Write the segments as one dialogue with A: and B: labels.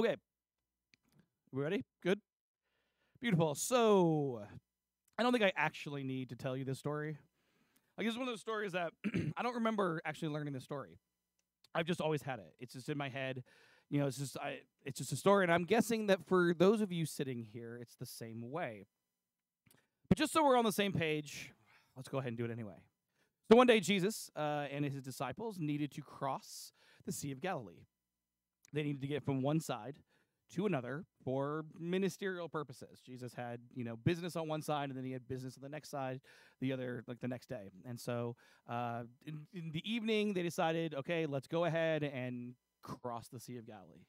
A: Okay. We ready? Good. Beautiful. So, I don't think I actually need to tell you this story. Like, this is one of those stories that I don't remember actually learning the story. I've just always had it. It's just in my head. You know, it's just I. It's just a story, and I'm guessing that for those of you sitting here, it's the same way. But just so we're on the same page, let's go ahead and do it anyway. So one day, Jesus uh, and his disciples needed to cross the Sea of Galilee. They needed to get from one side to another for ministerial purposes. Jesus had, you know, business on one side, and then he had business on the next side, the other, like the next day. And so, uh, in, in the evening, they decided, okay, let's go ahead and cross the Sea of Galilee.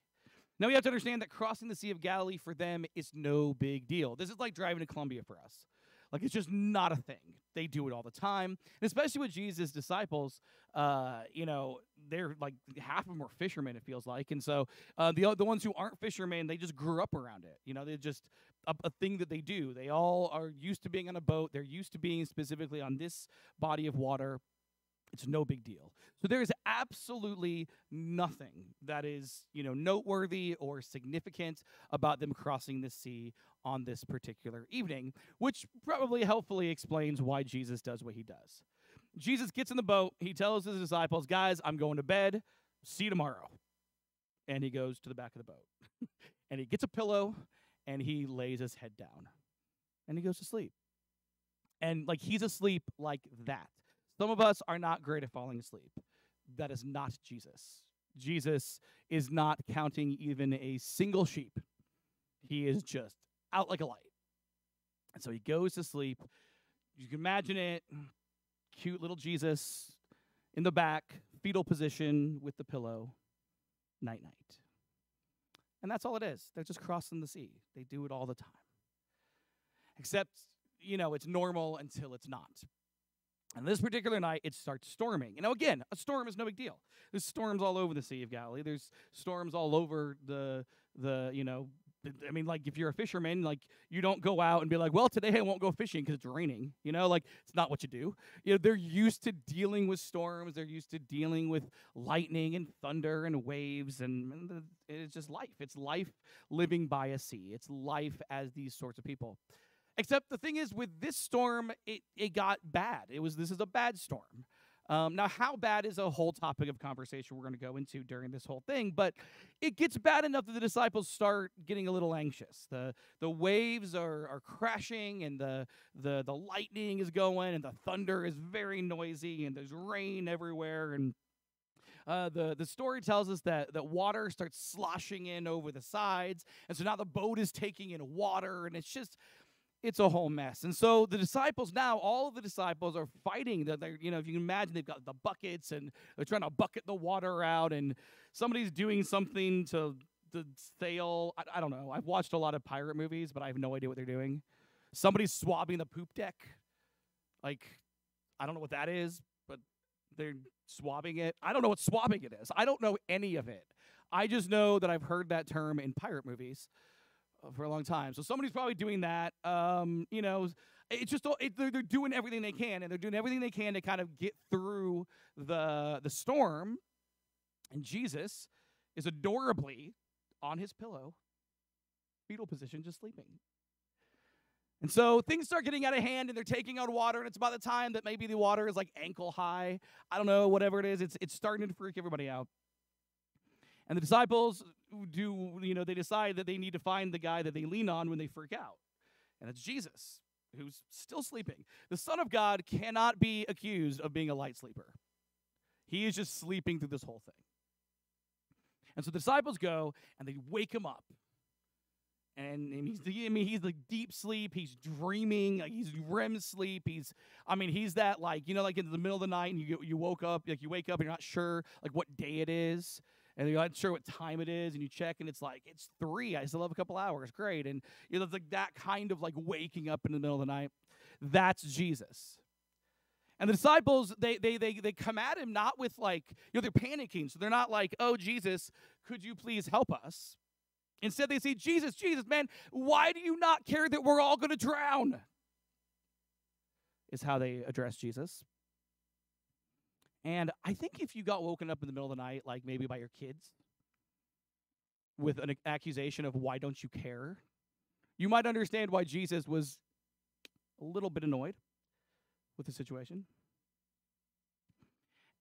A: Now we have to understand that crossing the Sea of Galilee for them is no big deal. This is like driving to Columbia for us. Like it's just not a thing. They do it all the time, and especially with Jesus' disciples. Uh, you know, they're like half of them are fishermen. It feels like, and so uh, the the ones who aren't fishermen, they just grew up around it. You know, they're just a, a thing that they do. They all are used to being on a boat. They're used to being specifically on this body of water. It's no big deal. So there is absolutely nothing that is, you know, noteworthy or significant about them crossing the sea on this particular evening, which probably helpfully explains why Jesus does what he does. Jesus gets in the boat, he tells his disciples, "Guys, I'm going to bed. See you tomorrow." And he goes to the back of the boat. and he gets a pillow and he lays his head down. And he goes to sleep. And like he's asleep like that. Some of us are not great at falling asleep. That is not Jesus. Jesus is not counting even a single sheep. He is just out like a light. And so he goes to sleep. You can imagine it cute little Jesus in the back, fetal position with the pillow, night night. And that's all it is. They're just crossing the sea. They do it all the time. Except, you know, it's normal until it's not. And this particular night, it starts storming. You know, again, a storm is no big deal. There's storms all over the Sea of Galilee. There's storms all over the the you know. I mean, like if you're a fisherman, like you don't go out and be like, "Well, today I won't go fishing because it's raining." You know, like it's not what you do. You know, they're used to dealing with storms. They're used to dealing with lightning and thunder and waves, and, and it's just life. It's life living by a sea. It's life as these sorts of people. Except the thing is, with this storm, it, it got bad. It was this is a bad storm. Um, now, how bad is a whole topic of conversation we're going to go into during this whole thing, but it gets bad enough that the disciples start getting a little anxious. the The waves are, are crashing, and the, the the lightning is going, and the thunder is very noisy, and there's rain everywhere, and uh, the the story tells us that that water starts sloshing in over the sides, and so now the boat is taking in water, and it's just it's a whole mess. And so the disciples now, all of the disciples are fighting. That they're, you know, if you can imagine, they've got the buckets and they're trying to bucket the water out, and somebody's doing something to the sail. I, I don't know. I've watched a lot of pirate movies, but I have no idea what they're doing. Somebody's swabbing the poop deck. Like, I don't know what that is, but they're swabbing it. I don't know what swabbing it is. I don't know any of it. I just know that I've heard that term in pirate movies for a long time. So somebody's probably doing that. Um, you know, it's just it, they're, they're doing everything they can, and they're doing everything they can to kind of get through the the storm. And Jesus is adorably on his pillow, fetal position, just sleeping. And so things start getting out of hand and they're taking out water, and it's about the time that maybe the water is like ankle high. I don't know, whatever it is, it's it's starting to freak everybody out. And the disciples do, you know, they decide that they need to find the guy that they lean on when they freak out. And it's Jesus, who's still sleeping. The Son of God cannot be accused of being a light sleeper. He is just sleeping through this whole thing. And so the disciples go and they wake him up. And, and he's I mean he's like deep sleep. He's dreaming. Like he's REM sleep. He's I mean he's that like you know like in the middle of the night and you you woke up like you wake up and you're not sure like what day it is and you're not sure what time it is, and you check, and it's like it's three. I still have a couple hours. Great, and you know, it's like that kind of like waking up in the middle of the night. That's Jesus. And the disciples, they they they they come at him not with like, you know, they're panicking. So they're not like, oh Jesus, could you please help us? Instead, they say, Jesus, Jesus, man, why do you not care that we're all gonna drown? Is how they address Jesus. And I think if you got woken up in the middle of the night, like maybe by your kids, with an accusation of why don't you care, you might understand why Jesus was a little bit annoyed with the situation.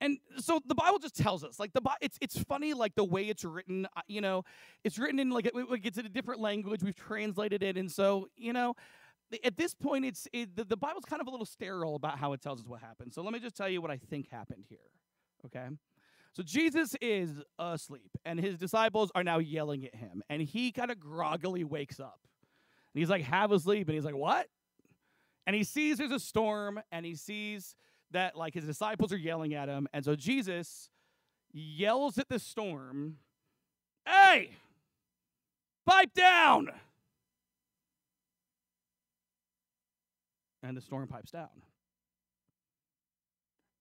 A: And so the Bible just tells us, like the it's it's funny, like the way it's written. Uh, you know, it's written in like it, it's in a different language. We've translated it, and so you know, at this point, it's it, the, the Bible's kind of a little sterile about how it tells us what happened. So let me just tell you what I think happened here. Okay, so Jesus is asleep, and his disciples are now yelling at him, and he kind of groggily wakes up, and he's like, "Have a sleep," and he's like, "What?" And he sees there's a storm, and he sees that like his disciples are yelling at him. And so Jesus yells at the storm, Hey, pipe down. And the storm pipes down.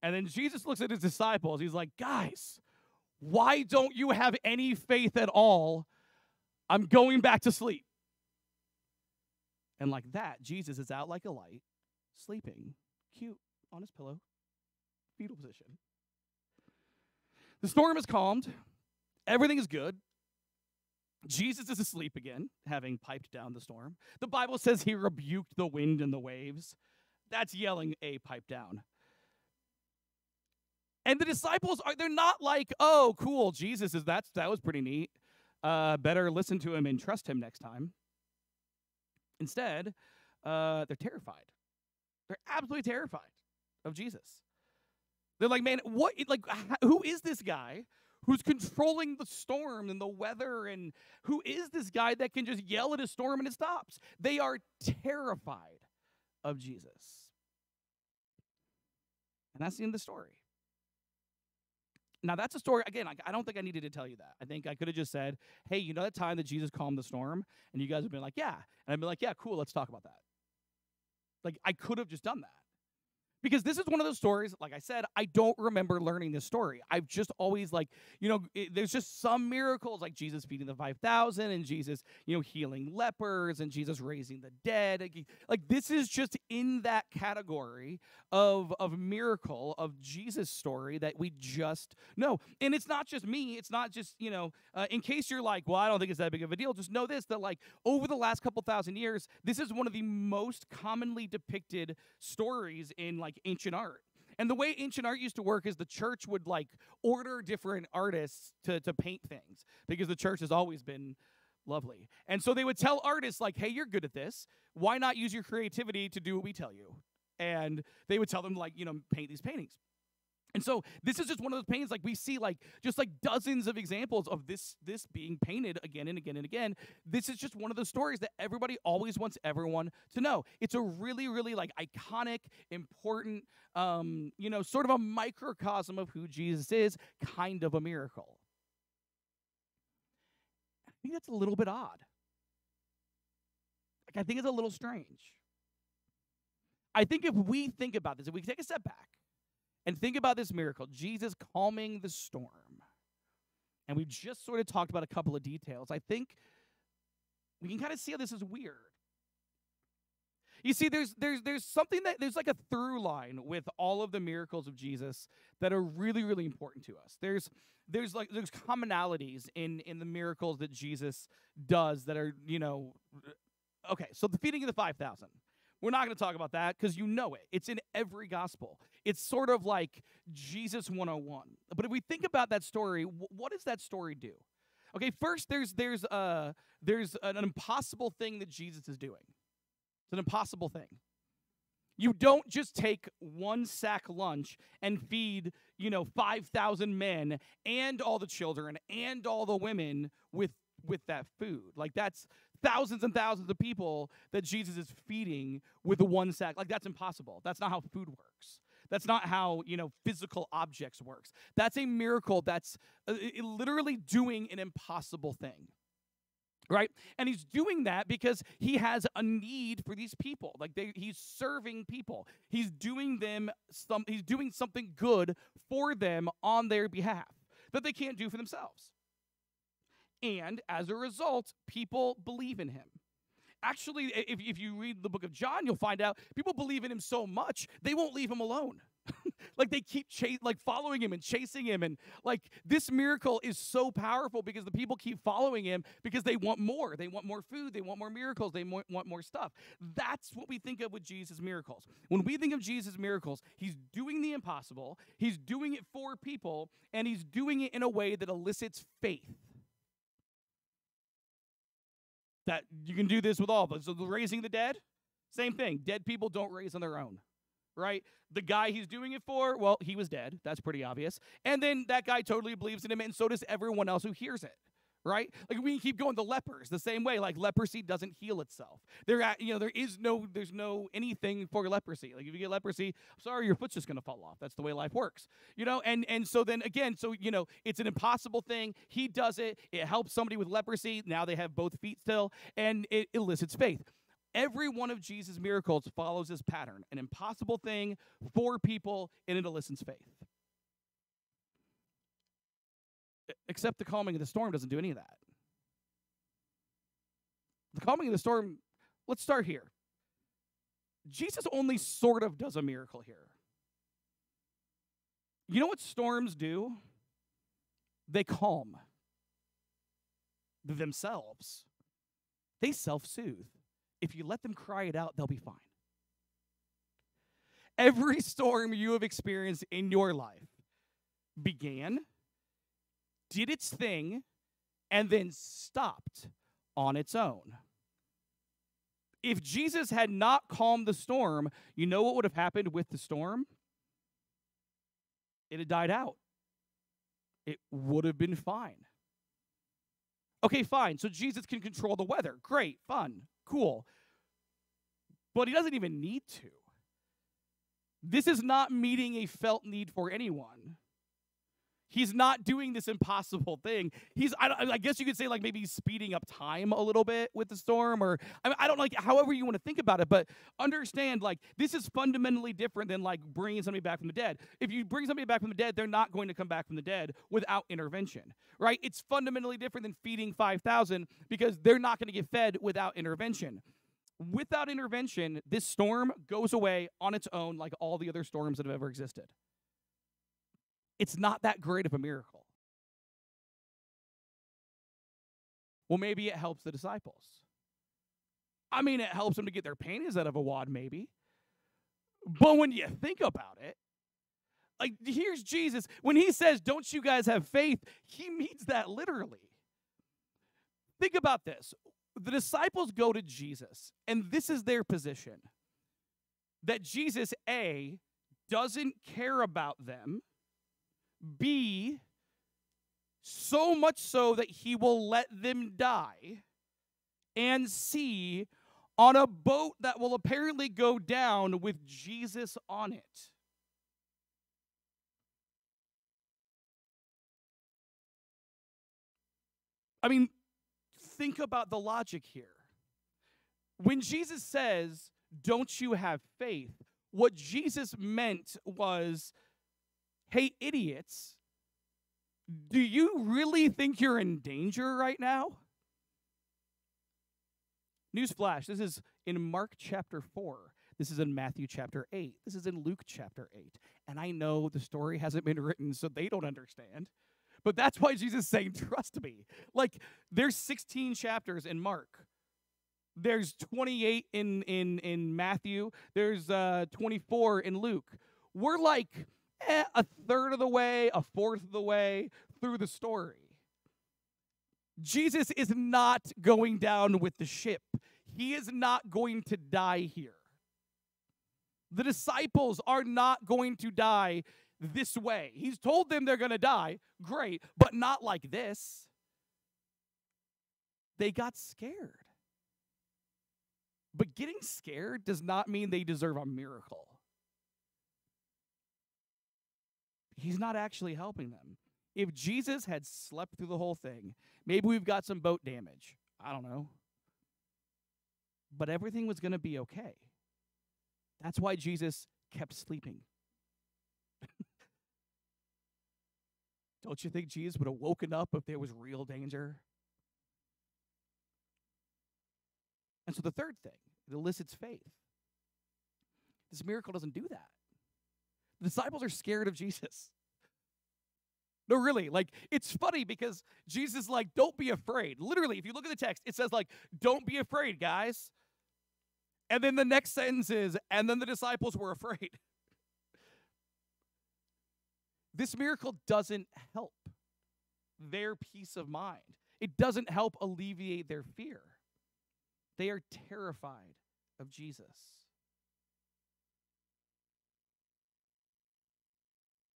A: And then Jesus looks at his disciples. He's like, Guys, why don't you have any faith at all? I'm going back to sleep. And like that, Jesus is out like a light, sleeping, cute on his pillow, fetal position. The storm is calmed. Everything is good. Jesus is asleep again, having piped down the storm. The Bible says he rebuked the wind and the waves. That's yelling a pipe down. And the disciples are they're not like, "Oh, cool, Jesus is that's that was pretty neat. Uh better listen to him and trust him next time." Instead, uh they're terrified. They're absolutely terrified of Jesus. They're like, man, what? Like, who is this guy who's controlling the storm and the weather? And who is this guy that can just yell at a storm and it stops? They are terrified of Jesus. And that's the end of the story. Now, that's a story, again, I don't think I needed to tell you that. I think I could have just said, hey, you know that time that Jesus calmed the storm? And you guys have been like, yeah. And I'd be like, yeah, cool, let's talk about that. Like, I could have just done that because this is one of those stories like i said i don't remember learning this story. I've just always like you know it, there's just some miracles like jesus feeding the 5000 and jesus you know healing lepers and jesus raising the dead. Like this is just in that category of of miracle of jesus story that we just know. And it's not just me. It's not just you know uh, in case you're like well i don't think it's that big of a deal. Just know this that like over the last couple thousand years this is one of the most commonly depicted stories in like like ancient art. And the way ancient art used to work is the church would like order different artists to, to paint things because the church has always been lovely. And so they would tell artists, like, hey, you're good at this. Why not use your creativity to do what we tell you? And they would tell them, like, you know, paint these paintings. And so this is just one of those paintings like we see like just like dozens of examples of this this being painted again and again and again. This is just one of those stories that everybody always wants everyone to know. It's a really really like iconic, important um, you know, sort of a microcosm of who Jesus is, kind of a miracle. I think that's a little bit odd. Like I think it's a little strange. I think if we think about this, if we take a step back and think about this miracle Jesus calming the storm. And we've just sort of talked about a couple of details. I think we can kind of see how this is weird. You see, there's there's there's something that there's like a through line with all of the miracles of Jesus that are really, really important to us. There's there's like there's commonalities in in the miracles that Jesus does that are, you know, okay, so the feeding of the five thousand. We're not going to talk about that because you know it. It's in every gospel. It's sort of like Jesus 101. But if we think about that story, what does that story do? Okay, first there's there's uh there's an impossible thing that Jesus is doing. It's an impossible thing. You don't just take one sack lunch and feed, you know, 5,000 men and all the children and all the women with with that food. Like that's thousands and thousands of people that Jesus is feeding with a one sack. Like that's impossible. That's not how food works. That's not how, you know, physical objects works. That's a miracle that's uh, literally doing an impossible thing. Right? And he's doing that because he has a need for these people. Like they, he's serving people. He's doing them some he's doing something good for them on their behalf that they can't do for themselves. And as a result, people believe in him. Actually, if, if you read the book of John, you'll find out people believe in him so much, they won't leave him alone. like they keep cha- like following him and chasing him and like this miracle is so powerful because the people keep following him because they want more. They want more food. They want more miracles. They want, want more stuff. That's what we think of with jesus miracles. When we think of jesus miracles he's doing the impossible he's doing it for people and he's doing it in a way that elicits faith that you can do this with all of us so raising the dead same thing dead people don't raise on their own right? The guy he's doing it for, well, he was dead. That's pretty obvious. And then that guy totally believes in him, and so does everyone else who hears it. Right? Like we can keep going. The lepers, the same way. Like leprosy doesn't heal itself. There, you know, there is no, there's no anything for leprosy. Like if you get leprosy, sorry, your foot's just gonna fall off. That's the way life works. You know, and and so then again, so you know, it's an impossible thing. He does it. It helps somebody with leprosy. Now they have both feet still, and it elicits faith. Every one of Jesus' miracles follows this pattern an impossible thing for people, and it elicits faith. Except the calming of the storm doesn't do any of that. The calming of the storm, let's start here. Jesus only sort of does a miracle here. You know what storms do? They calm themselves, they self soothe if you let them cry it out, they'll be fine. Every storm you have experienced in your life began, did its thing, and then stopped on its own. If Jesus had not calmed the storm, you know what would have happened with the storm? It had died out. It would have been fine. Okay, fine. So Jesus can control the weather. Great, fun cool. But he doesn't even need to. This is not meeting a felt need for anyone. He's not doing this impossible thing. He's, I, I, guess you could say, like maybe he's speeding up time a little bit with the storm, or I, mean, I don't like however you want to think about it, but understand like this is fundamentally different than like bringing somebody back from the dead. If you bring somebody back from the dead, they're not going to come back from the dead without intervention, right? It's fundamentally different than feeding 5,000 because they're not going to get fed without intervention. Without intervention, this storm goes away on its own like all the other storms that have ever existed it's not that great of a miracle. Well, maybe it helps the disciples. I mean, it helps them to get their panties out of a wad, maybe. But when you think about it, like here's Jesus. When he says, Don't you guys have faith? He means that literally. Think about this. The disciples go to Jesus, and this is their position that Jesus, A, doesn't care about them B, so much so that he will let them die. And C, on a boat that will apparently go down with Jesus on it. I mean, think about the logic here. When Jesus says, Don't you have faith? What Jesus meant was Hey, idiots, do you really think you're in danger right now? Newsflash this is in Mark chapter 4. This is in Matthew chapter 8. This is in Luke chapter 8. And I know the story hasn't been written, so they don't understand. But that's why Jesus is saying, trust me. Like, there's 16 chapters in Mark. There's 28 in in in Matthew. There's uh 24 in Luke. We're like eh, a third of the way, a fourth of the way through the story. Jesus is not going down with the ship. He is not going to die here. The disciples are not going to die this way. He's told them they're going to die. Great, but not like this. They got scared. But getting scared does not mean they deserve a miracle. He's not actually helping them. If Jesus had slept through the whole thing, maybe we've got some boat damage. I don't know. But everything was going to be okay. That's why Jesus kept sleeping. Don't you think Jesus would have woken up if there was real danger? And so the third thing, it elicits faith. This miracle doesn't do that. The disciples are scared of Jesus. No, really. Like, it's funny because Jesus like, don't be afraid. Literally, if you look at the text, it says, like, don't be afraid, guys. And then the next sentence is, and then the disciples were afraid. This miracle doesn't help their peace of mind, it doesn't help alleviate their fear. They are terrified of Jesus.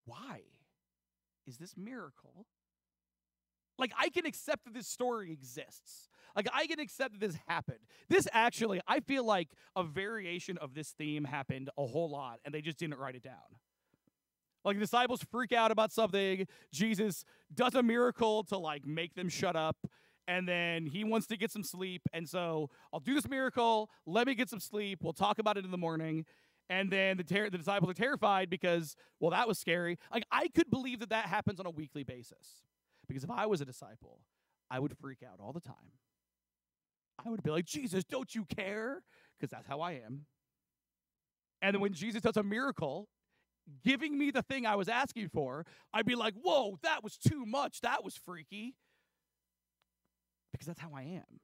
A: Why is this miracle? Like, I can accept that this story exists. Like, I can accept that this happened. This actually, I feel like a variation of this theme happened a whole lot, and they just didn't write it down. Like, the disciples freak out about something. Jesus does a miracle to, like, make them shut up. And then he wants to get some sleep. And so I'll do this miracle. Let me get some sleep. We'll talk about it in the morning. And then the, ter- the disciples are terrified because, well, that was scary. Like, I could believe that that happens on a weekly basis. Because if I was a disciple, I would freak out all the time. I would be like, Jesus, don't you care? Because that's how I am. And then when Jesus does a miracle, giving me the thing I was asking for, I'd be like, whoa, that was too much. That was freaky. Because that's how I am.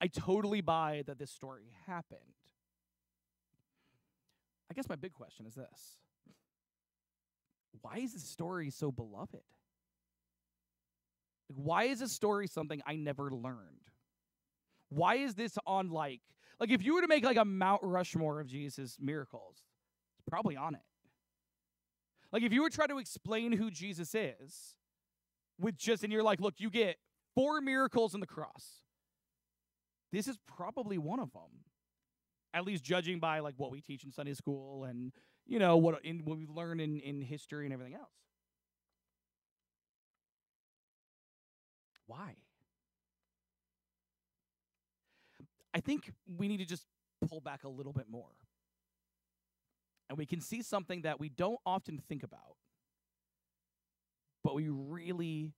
A: I totally buy that this story happened. I guess my big question is this Why is this story so beloved? Like, why is this story something I never learned? Why is this on like like if you were to make like a Mount Rushmore of Jesus' miracles, it's probably on it. Like if you were trying to explain who Jesus is with just and you're like, look, you get four miracles in the cross. This is probably one of them. At least judging by like what we teach in Sunday school and you know what in what we learn in, in history and everything else. Why? I think we need to just pull back a little bit more. And we can see something that we don't often think about, but we really,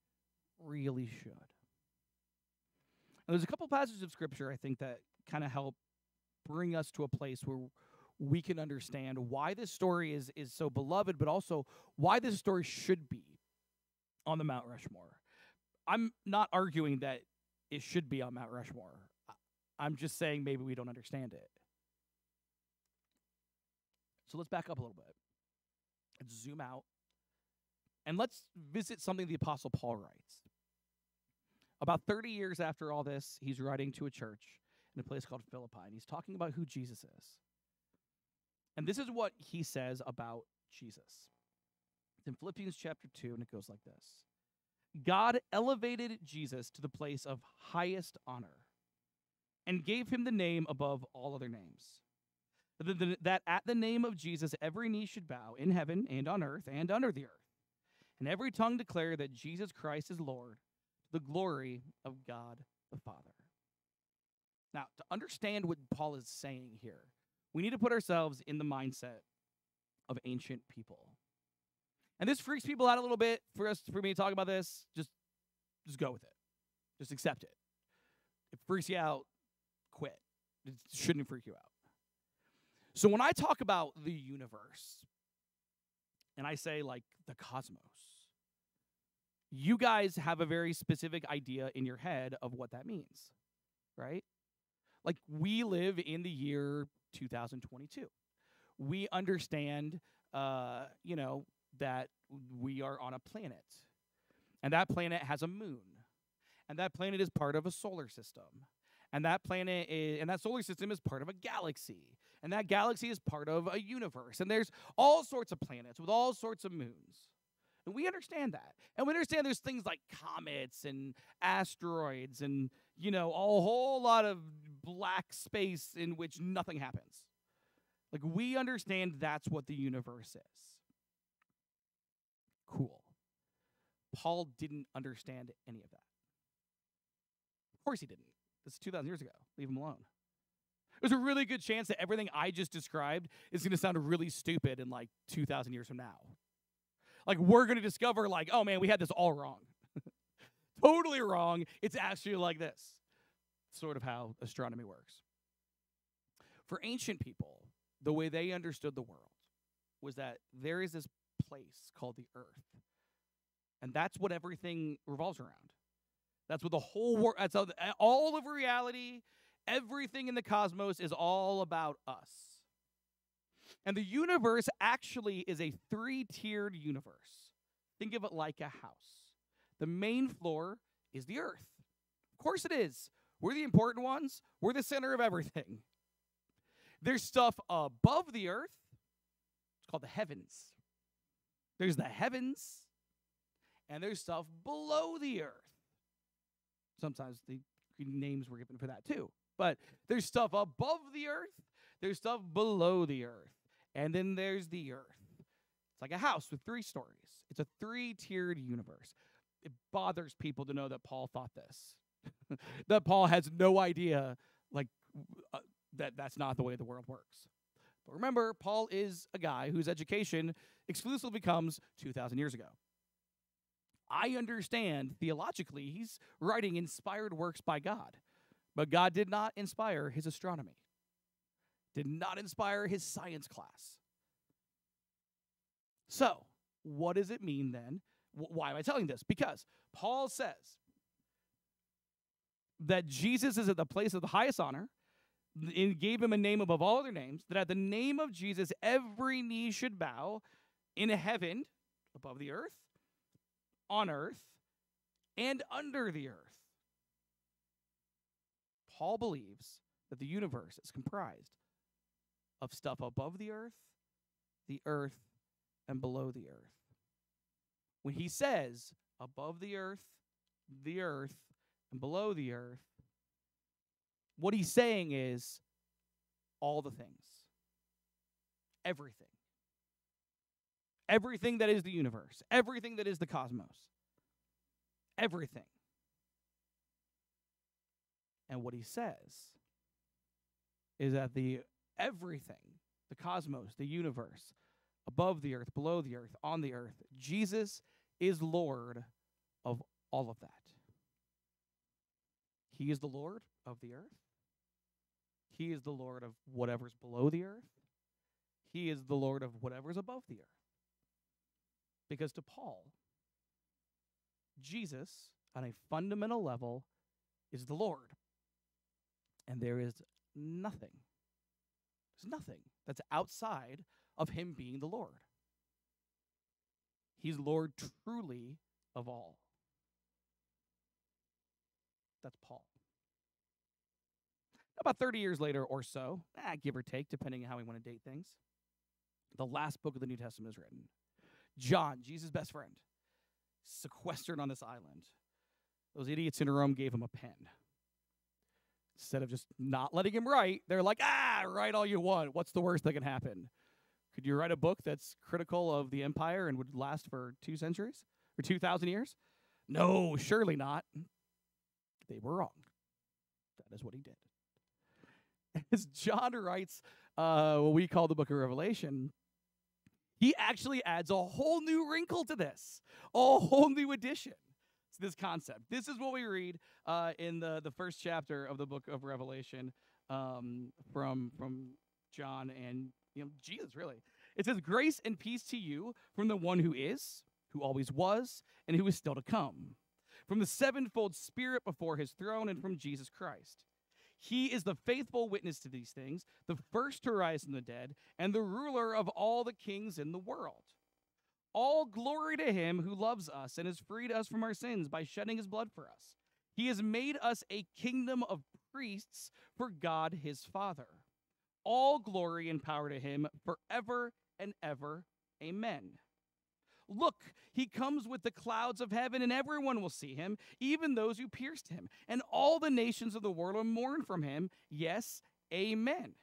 A: really should. And there's a couple passages of scripture I think that kind of help bring us to a place where we can understand why this story is is so beloved, but also why this story should be on the Mount Rushmore. I'm not arguing that it should be on Mount Rushmore. I'm just saying maybe we don't understand it. So let's back up a little bit. Let's zoom out. And let's visit something the Apostle Paul writes. About 30 years after all this, he's writing to a church in a place called Philippi, and he's talking about who Jesus is. And this is what he says about Jesus. It's in Philippians chapter 2, and it goes like this God elevated Jesus to the place of highest honor and gave him the name above all other names. That at the name of Jesus, every knee should bow in heaven and on earth and under the earth, and every tongue declare that Jesus Christ is Lord, the glory of God the Father. Now, to understand what Paul is saying here, we need to put ourselves in the mindset of ancient people. And this freaks people out a little bit for us for me to talk about this. Just just go with it. Just accept it. If it freaks you out, quit. It shouldn't freak you out. So when I talk about the universe and I say like the cosmos, you guys have a very specific idea in your head of what that means, right? Like we live in the year 2022. We understand uh, you know, that we are on a planet. And that planet has a moon. And that planet is part of a solar system. And that planet is, and that solar system is part of a galaxy. And that galaxy is part of a universe. And there's all sorts of planets with all sorts of moons. And we understand that. And we understand there's things like comets and asteroids and, you know, a whole lot of black space in which nothing happens. Like, we understand that's what the universe is. Cool. Paul didn't understand any of that. Of course he didn't. This is 2,000 years ago. Leave him alone. There's a really good chance that everything I just described is going to sound really stupid in like 2,000 years from now. Like, we're going to discover, like, oh man, we had this all wrong. totally wrong. It's actually like this. Sort of how astronomy works. For ancient people, the way they understood the world was that there is this place called the earth. And that's what everything revolves around. That's what the whole world, that's all, all of reality, everything in the cosmos is all about us. And the universe actually is a three tiered universe. Think of it like a house. The main floor is the earth. Of course it is. We're the important ones, we're the center of everything. There's stuff above the earth, it's called the heavens. There's the heavens, and there's stuff below the earth. Sometimes the names were given for that too. But there's stuff above the earth, there's stuff below the earth, and then there's the earth. It's like a house with three stories. It's a three tiered universe. It bothers people to know that Paul thought this, that Paul has no idea, like, uh, that that's not the way the world works. But remember, Paul is a guy whose education exclusively comes 2,000 years ago. I understand theologically he's writing inspired works by God, but God did not inspire his astronomy, did not inspire his science class. So, what does it mean then? why am I telling this? Because Paul says that Jesus is at the place of the highest honor and gave him a name above all other names, that at the name of Jesus, every knee should bow in heaven, above the earth, on earth, and under the earth. Paul believes that the universe is comprised of stuff above the earth, the earth, and below the earth. When he says above the earth, the earth, and below the earth, what he's saying is all the things, everything. Everything that is the universe, everything that is the cosmos, everything. And what he says is that the everything, the cosmos, the universe, above the earth, below the earth, on the earth, Jesus is Lord of all of that. He is the Lord of the earth. He is the Lord of whatever's below the earth. He is the Lord of whatever's above the earth. Because to Paul, Jesus, on a fundamental level, is the Lord. And there is nothing, there's nothing that's outside of him being the Lord. He's Lord truly of all. That's Paul. About 30 years later or so, ah, give or take, depending on how we want to date things, the last book of the New Testament is written. John, Jesus' best friend, sequestered on this island. Those idiots in Rome gave him a pen. Instead of just not letting him write, they're like, ah, write all you want. What's the worst that can happen? Could you write a book that's critical of the empire and would last for two centuries or 2,000 years? No, surely not. They were wrong. That is what he did. As John writes uh, what we call the book of Revelation, he actually adds a whole new wrinkle to this, a whole new addition to this concept. This is what we read uh, in the, the first chapter of the book of Revelation um, from, from John and you know, Jesus, really. It says, Grace and peace to you from the one who is, who always was, and who is still to come, from the sevenfold Spirit before his throne, and from Jesus Christ. He is the faithful witness to these things, the first to rise from the dead, and the ruler of all the kings in the world. All glory to him who loves us and has freed us from our sins by shedding his blood for us. He has made us a kingdom of priests for God his Father all glory and power to him forever and ever. Amen. Look, he comes with the clouds of heaven, and everyone will see him, even those who pierced him, and all the nations of the world will mourn from him. Yes, amen.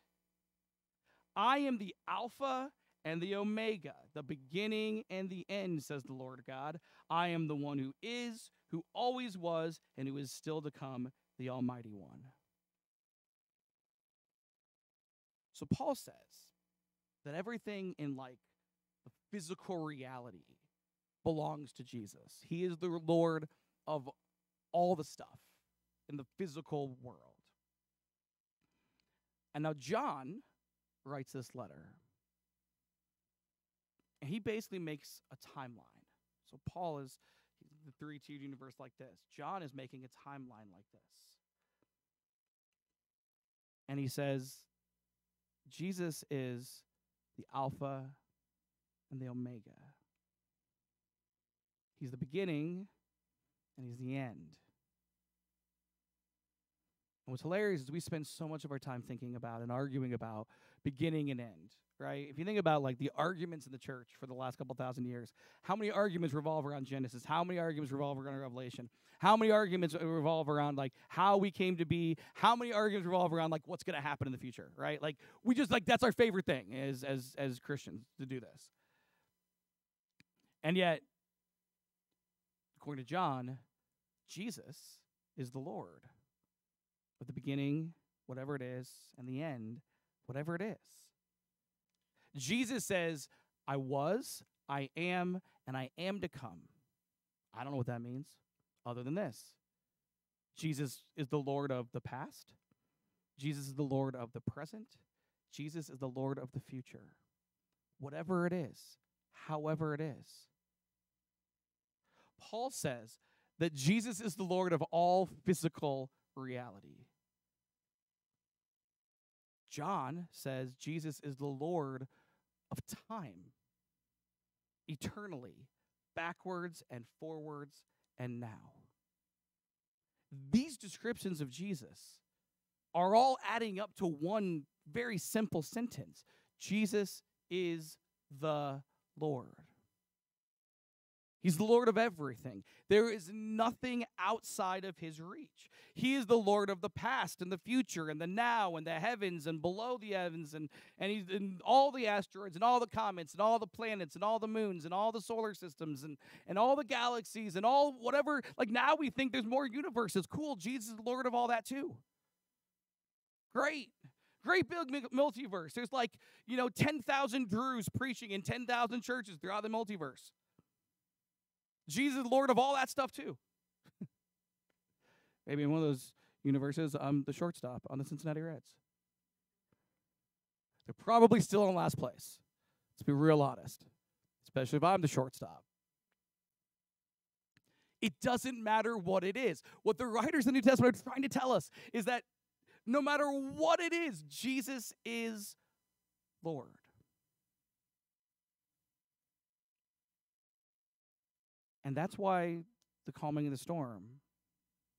A: I am the Alpha and the Omega, the beginning and the end, says the Lord God. I am the one who is, who always was, and who is still to come, the Almighty One. So Paul says that everything in like the physical reality belongs to Jesus. He is the Lord of all the stuff in the physical world. And now John writes this letter. And he basically makes a timeline. So Paul is the three tiered universe like this. John is making a timeline like this. And he says, Jesus is the Alpha and the Omega. He's the beginning and he's the end. And what's hilarious is we spend so much of our time thinking about and arguing about beginning and end, right? If you think about like the arguments in the church for the last couple thousand years, how many arguments revolve around Genesis? How many arguments revolve around Revelation? How many arguments uh, revolve around like how we came to be? How many arguments revolve around like what's going to happen in the future, right? Like we just like that's our favorite thing as as as Christians to do this. And yet according to John, Jesus is the Lord of the beginning, whatever it is, and the end, whatever it is. Jesus says, I was, I am, and I am to come. I don't know what that means, other than this Jesus is the Lord of the past, Jesus is the Lord of the present, Jesus is the Lord of the future. Whatever it is, however it is. Paul says that Jesus is the Lord of all physical reality. John says Jesus is the Lord of time, eternally, backwards and forwards and now. These descriptions of Jesus are all adding up to one very simple sentence Jesus is the Lord. He's the Lord of everything. There is nothing outside of his reach. He is the Lord of the past and the future and the now and the heavens and below the heavens and, and he's in all the asteroids and all the comets and all the planets and all the moons and all the solar systems and, and all the galaxies and all whatever. Like now we think there's more universes. Cool. Jesus is the Lord of all that too. Great. Great big multiverse. There's like, you know, 10,000 Drews preaching in 10,000 churches throughout the multiverse. Jesus is Lord of all that stuff too. Maybe in one of those universes, I'm the shortstop on the Cincinnati Reds. They're probably still in last place. Let's be real honest, especially if I'm the shortstop. It doesn't matter what it is. What the writers in the New Testament are trying to tell us is that no matter what it is, Jesus is Lord. And that's why the calming of the storm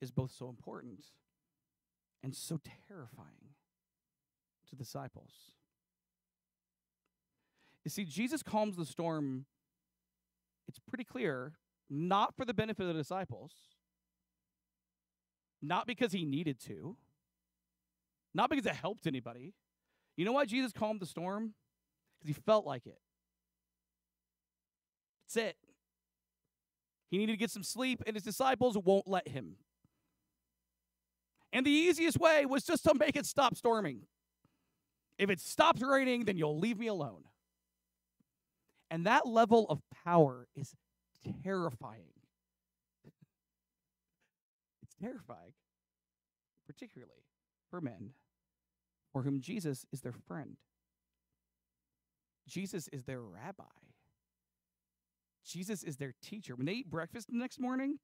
A: is both so important and so terrifying to disciples. You see, Jesus calms the storm, it's pretty clear, not for the benefit of the disciples, not because he needed to, not because it helped anybody. You know why Jesus calmed the storm? Because he felt like it. That's it. He needed to get some sleep, and his disciples won't let him. And the easiest way was just to make it stop storming. If it stops raining, then you'll leave me alone. And that level of power is terrifying. it's terrifying, particularly for men for whom Jesus is their friend. Jesus is their rabbi. Jesus is their teacher. When they eat breakfast the next morning,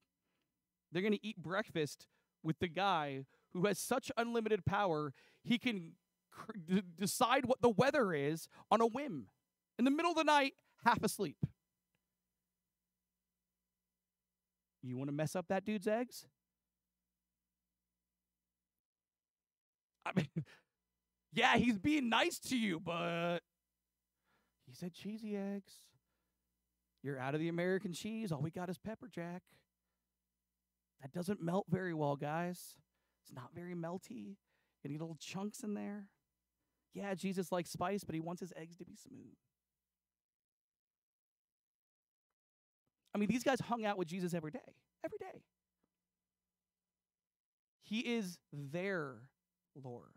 A: they're going to eat breakfast with the guy who has such unlimited power, he can cr- d- decide what the weather is on a whim. In the middle of the night, half asleep. You want to mess up that dude's eggs? I mean, yeah, he's being nice to you, but he said cheesy eggs. You're out of the American cheese. All we got is pepper jack. That doesn't melt very well, guys. It's not very melty. You need little chunks in there. Yeah, Jesus likes spice, but he wants his eggs to be smooth. I mean, these guys hung out with Jesus every day. Every day. He is their Lord.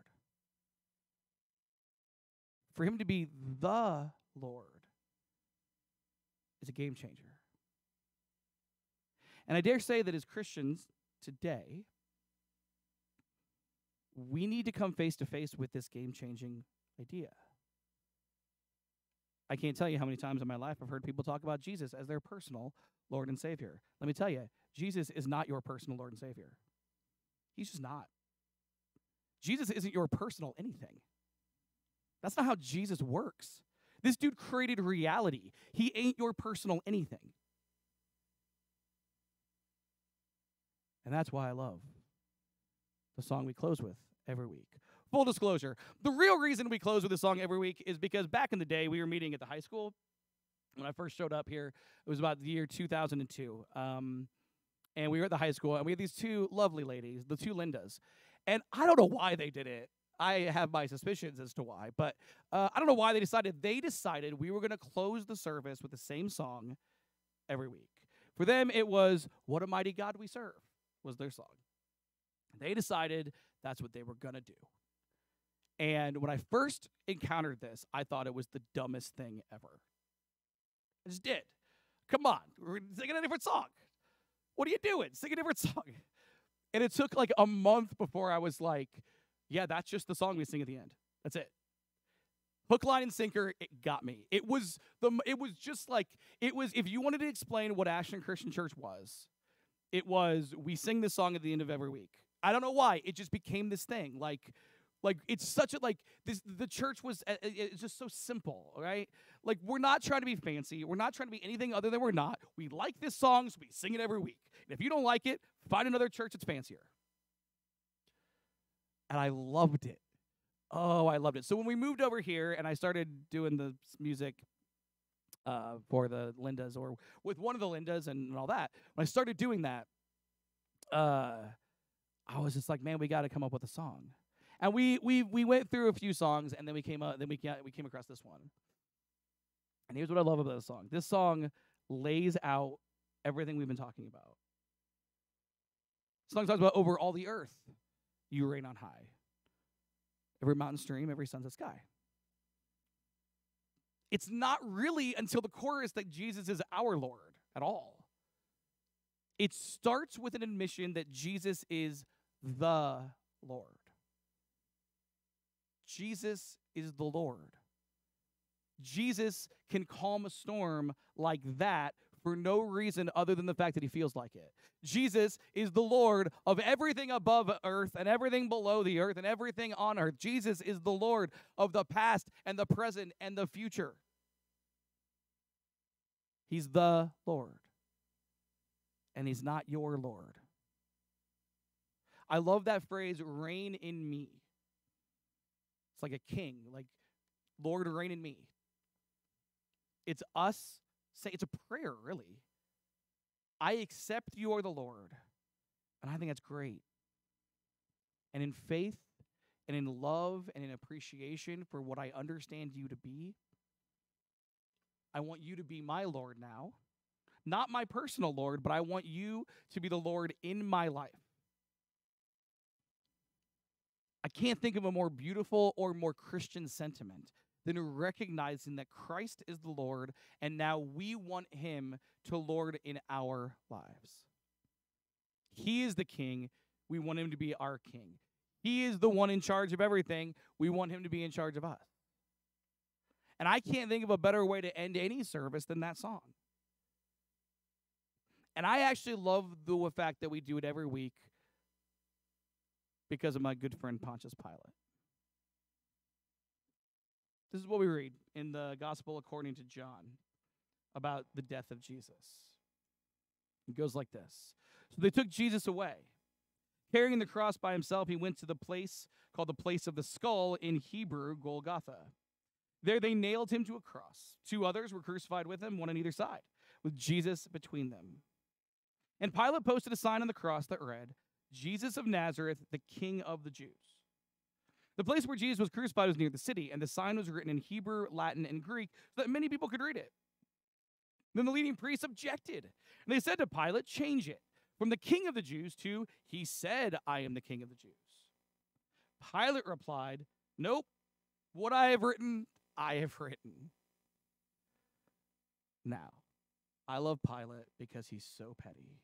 A: For him to be the Lord is a game changer. And I dare say that as Christians today, we need to come face to face with this game changing idea. I can't tell you how many times in my life I've heard people talk about Jesus as their personal Lord and Savior. Let me tell you, Jesus is not your personal Lord and Savior. He's just not. Jesus isn't your personal anything. That's not how Jesus works. This dude created reality. He ain't your personal anything. And that's why I love the song we close with every week. Full disclosure the real reason we close with this song every week is because back in the day, we were meeting at the high school. When I first showed up here, it was about the year 2002. Um, and we were at the high school, and we had these two lovely ladies, the two Lindas. And I don't know why they did it. I have my suspicions as to why, but uh, I don't know why they decided. They decided we were going to close the service with the same song every week. For them, it was "What a Mighty God We Serve" was their song. They decided that's what they were going to do. And when I first encountered this, I thought it was the dumbest thing ever. I just did. Come on, we're singing a different song. What are you doing? Sing a different song. And it took like a month before I was like, yeah, that's just the song we sing at the end. That's it. Hook, line, and sinker, it got me. It was the it was just like it was if you wanted to explain what Ashland Christian Church was, it was we sing this song at the end of every week. I don't know why. It just became this thing. Like like it's such a like this the church was uh, it's just so simple right like we're not trying to be fancy we're not trying to be anything other than we're not we like this song so we sing it every week and if you don't like it find another church that's fancier and i loved it oh i loved it so when we moved over here and i started doing the music uh, for the lindas or with one of the lindas and, and all that when i started doing that uh, i was just like man we got to come up with a song and we we we went through a few songs, and then we came up, then we we came across this one. And here's what I love about this song. This song lays out everything we've been talking about. This song talks about over all the earth, you reign on high. Every mountain stream, every sunset sky. It's not really until the chorus that Jesus is our Lord at all. It starts with an admission that Jesus is the Lord. Jesus is the Lord. Jesus can calm a storm like that for no reason other than the fact that he feels like it. Jesus is the Lord of everything above earth and everything below the earth and everything on earth. Jesus is the Lord of the past and the present and the future. He's the Lord. And he's not your Lord. I love that phrase, reign in me. It's like a king, like Lord reign in me. It's us say it's a prayer, really. I accept you are the Lord. And I think that's great. And in faith and in love and in appreciation for what I understand you to be, I want you to be my Lord now. Not my personal Lord, but I want you to be the Lord in my life. I can't think of a more beautiful or more Christian sentiment than recognizing that Christ is the Lord and now we want him to Lord in our lives. He is the king. We want him to be our king. He is the one in charge of everything. We want him to be in charge of us. And I can't think of a better way to end any service than that song. And I actually love the fact that we do it every week because of my good friend Pontius Pilate. This is what we read in the Gospel according to John about the death of Jesus. It goes like this So they took Jesus away. Carrying the cross by himself, he went to the place called the place of the skull in Hebrew, Golgotha. There they nailed him to a cross. Two others were crucified with him, one on either side, with Jesus between them. And Pilate posted a sign on the cross that read, Jesus of Nazareth, the King of the Jews. The place where Jesus was crucified was near the city, and the sign was written in Hebrew, Latin, and Greek so that many people could read it. Then the leading priests objected, and they said to Pilate, Change it from the King of the Jews to He said, I am the King of the Jews. Pilate replied, Nope, what I have written, I have written. Now, I love Pilate because he's so petty.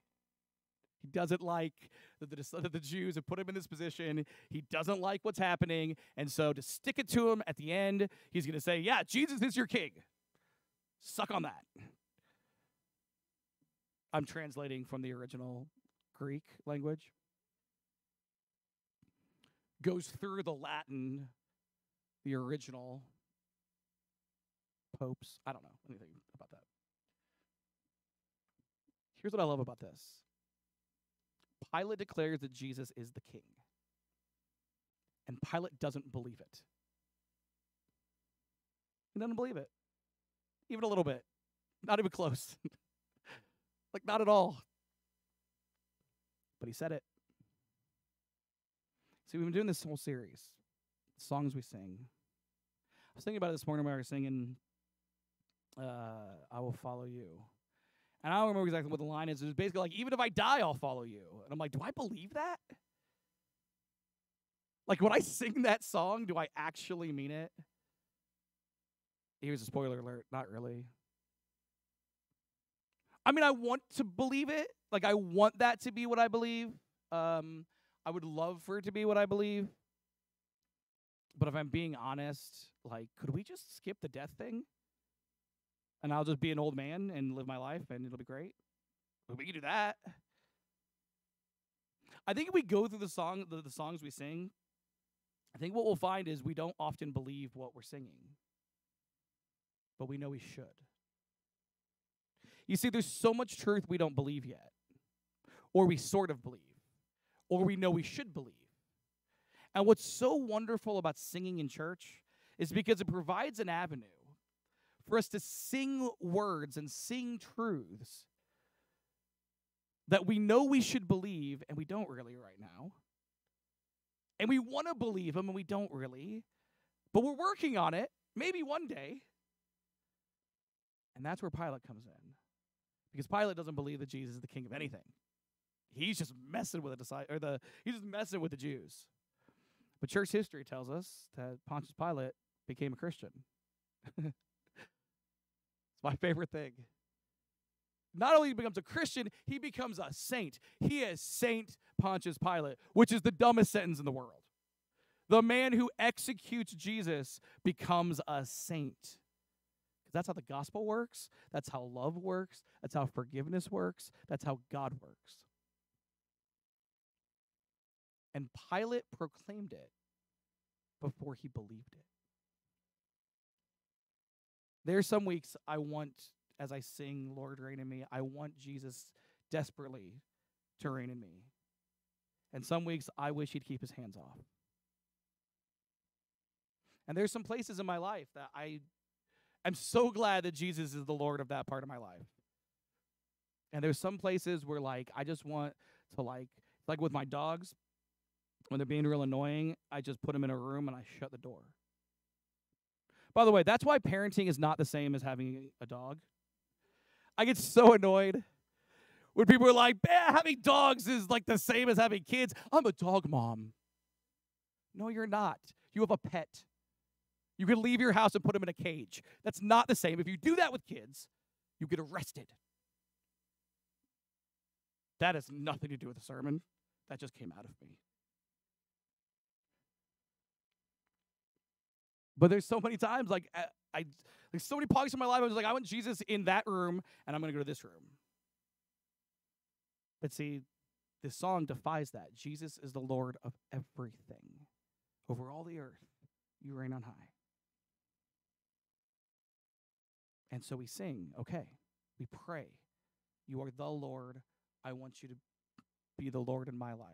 A: He doesn't like that the, that the Jews have put him in this position. He doesn't like what's happening. And so, to stick it to him at the end, he's going to say, Yeah, Jesus is your king. Suck on that. I'm translating from the original Greek language. Goes through the Latin, the original popes. I don't know anything about that. Here's what I love about this Pilate declares that Jesus is the king, and Pilate doesn't believe it. He doesn't believe it, even a little bit, not even close. like, not at all. But he said it. See, we've been doing this whole series, songs we sing. I was thinking about it this morning when I was singing uh, I will follow you. And I don't remember exactly what the line is. It was basically like, even if I die, I'll follow you. And I'm like, do I believe that? Like, when I sing that song, do I actually mean it? Here's a spoiler alert. Not really. I mean, I want to believe it. Like, I want that to be what I believe. Um, I would love for it to be what I believe. But if I'm being honest, like, could we just skip the death thing? And I'll just be an old man and live my life and it'll be great. we can do that. I think if we go through the song the, the songs we sing, I think what we'll find is we don't often believe what we're singing. But we know we should. You see, there's so much truth we don't believe yet. Or we sort of believe. Or we know we should believe. And what's so wonderful about singing in church is because it provides an avenue for us to sing words and sing truths that we know we should believe and we don't really right now. And we want to believe them and we don't really. But we're working on it, maybe one day. And that's where Pilate comes in. Because Pilate doesn't believe that Jesus is the king of anything. He's just messing with the or the he's just messing with the Jews. But church history tells us that Pontius Pilate became a Christian. my favorite thing. Not only becomes a Christian, he becomes a saint. He is Saint Pontius Pilate, which is the dumbest sentence in the world. The man who executes Jesus becomes a saint. That's how the gospel works. That's how love works. That's how forgiveness works. That's how God works. And Pilate proclaimed it before he believed it. There's some weeks I want, as I sing, Lord, reign in me, I want Jesus desperately to reign in me. And some weeks I wish he'd keep his hands off. And there's some places in my life that I am so glad that Jesus is the Lord of that part of my life. And there's some places where like I just want to like like with my dogs when they're being real annoying, I just put them in a room and I shut the door. By the way, that's why parenting is not the same as having a dog. I get so annoyed when people are like, having dogs is like the same as having kids. I'm a dog mom. No, you're not. You have a pet. You can leave your house and put them in a cage. That's not the same. If you do that with kids, you get arrested. That has nothing to do with the sermon. That just came out of me. But there's so many times like I, there's so many pockets in my life I was like I want Jesus in that room and I'm to go to this room. But see, this song defies that. Jesus is the Lord of everything. Over all the earth, you reign on high. And so we sing, okay. We pray. You are the Lord. I want you to be the Lord in my life.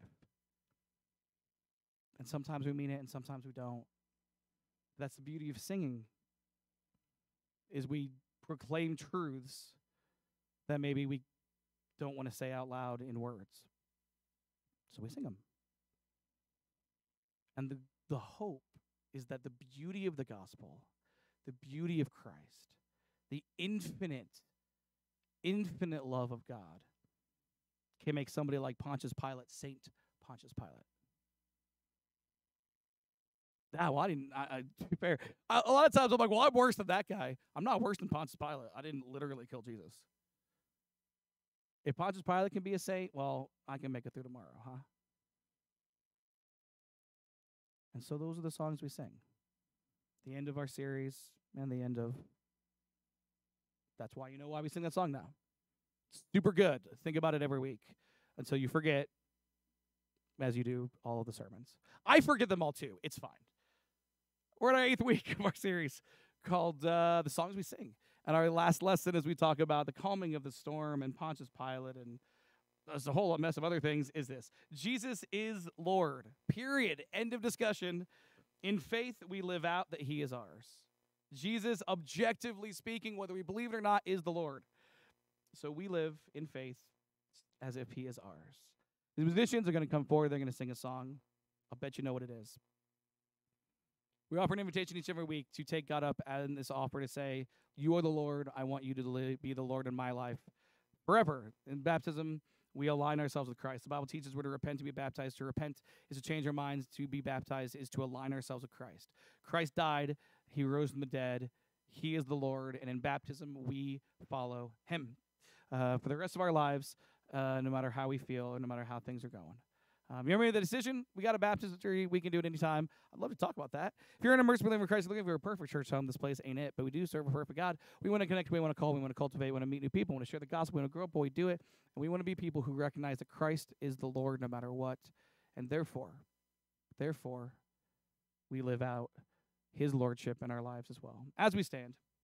A: And sometimes we mean it and sometimes we don't. That's the beauty of singing. Is we proclaim truths that maybe we don't want to say out loud in words. So we sing them. And the, the hope is that the beauty of the gospel, the beauty of Christ, the infinite, infinite love of God can make somebody like Pontius Pilate, Saint Pontius Pilate. Ah, well, I didn't. I, I, to be fair, I, a lot of times I'm like, well, I'm worse than that guy. I'm not worse than Pontius Pilate. I didn't literally kill Jesus. If Pontius Pilate can be a saint, well, I can make it through tomorrow, huh? And so those are the songs we sing. The end of our series and the end of That's why you know why we sing that song now. Super good. Think about it every week until you forget, as you do all of the sermons. I forget them all too. It's fine. We're in our eighth week of our series called uh, The Songs We Sing. And our last lesson, as we talk about the calming of the storm and Pontius Pilate and there's a whole mess of other things, is this Jesus is Lord. Period. End of discussion. In faith, we live out that he is ours. Jesus, objectively speaking, whether we believe it or not, is the Lord. So we live in faith as if he is ours. The musicians are going to come forward, they're going to sing a song. I'll bet you know what it is. We offer an invitation each and every week to take God up and this offer to say, You are the Lord. I want you to be the Lord in my life forever. In baptism, we align ourselves with Christ. The Bible teaches we're to repent to be baptized. To repent is to change our minds. To be baptized is to align ourselves with Christ. Christ died, he rose from the dead. He is the Lord, and in baptism, we follow him uh, for the rest of our lives, uh, no matter how we feel and no matter how things are going. Um, you ever made the decision? We got a baptistry. We can do it anytime. I'd love to talk about that. If you're an immersed believer in Christ, looking for a perfect church home, this place ain't it. But we do serve a perfect God. We want to connect. We want to call. We want to cultivate. We want to meet new people. We want to share the gospel. We want to grow up. But we do it. And we want to be people who recognize that Christ is the Lord no matter what. And therefore, therefore, we live out his lordship in our lives as well. As we stand.